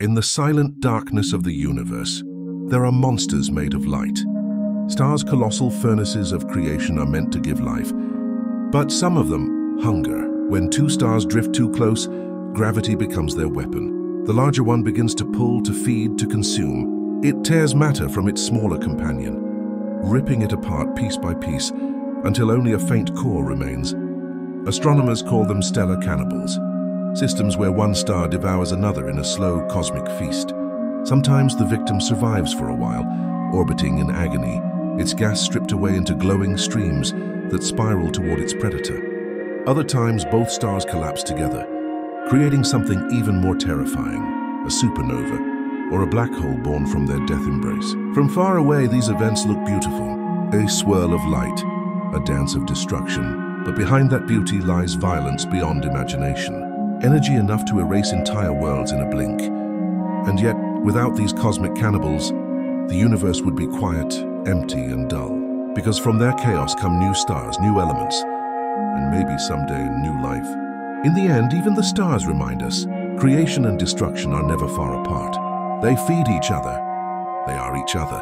In the silent darkness of the universe, there are monsters made of light. Stars' colossal furnaces of creation are meant to give life. But some of them hunger. When two stars drift too close, gravity becomes their weapon. The larger one begins to pull, to feed, to consume. It tears matter from its smaller companion, ripping it apart piece by piece until only a faint core remains. Astronomers call them stellar cannibals, systems where one star devours another in a slow cosmic feast. Sometimes the victim survives for a while, orbiting in agony, its gas stripped away into glowing streams that spiral toward its predator. Other times, both stars collapse together, creating something even more terrifying, a supernova, or a black hole born from their death embrace. From far away, these events look beautiful, a swirl of light, a dance of destruction. But behind that beauty lies violence beyond imagination, energy enough to erase entire worlds in a blink. And yet, without these cosmic cannibals, the universe would be quiet, empty and dull. Because from their chaos come new stars, new elements, and maybe someday new life. In the end, even the stars remind us, creation and destruction are never far apart. They feed each other. They are each other.